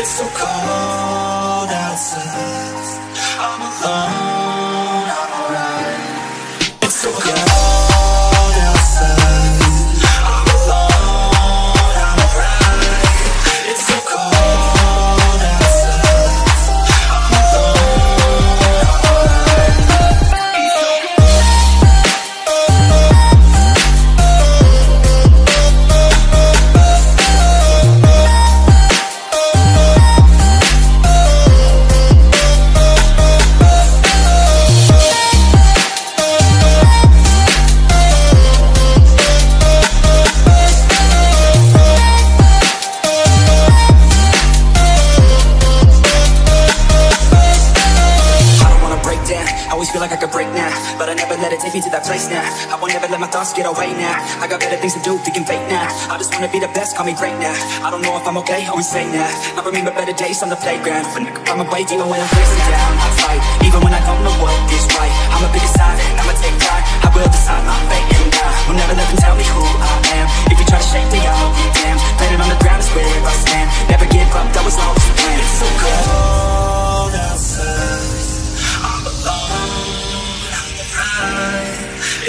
It's so cold outside But I never let it take me to that place now. I won't ever let my thoughts get away now. I got better things to do, thinking fake now. I just wanna be the best, call me great now. I don't know if I'm okay or insane now. I remember better days on the playground. When I find my way, even when I'm facing down I fight, even when I don't know what is right I'ma pick a side, I'ma take pride. I will decide my fate